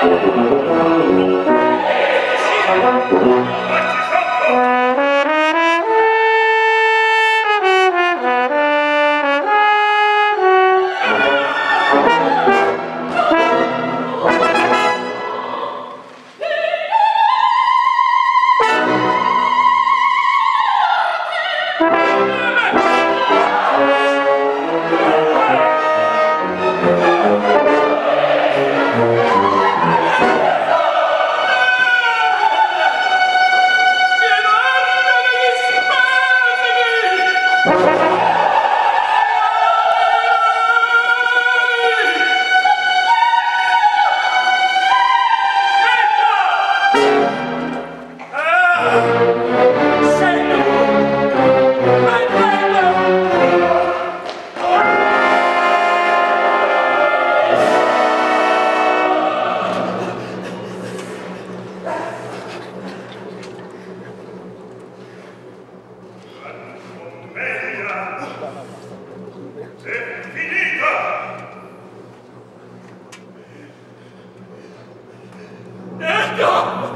Thank you. Gracias. Yeah!